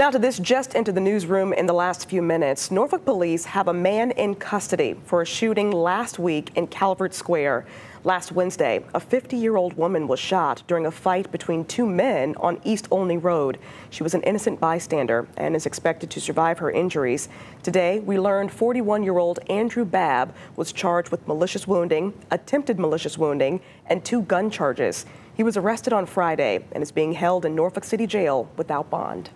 Now to this just into the newsroom in the last few minutes. Norfolk police have a man in custody for a shooting last week in Calvert Square. Last Wednesday, a 50-year-old woman was shot during a fight between two men on East Olney Road. She was an innocent bystander and is expected to survive her injuries. Today, we learned 41-year-old Andrew Babb was charged with malicious wounding, attempted malicious wounding, and two gun charges. He was arrested on Friday and is being held in Norfolk City Jail without bond.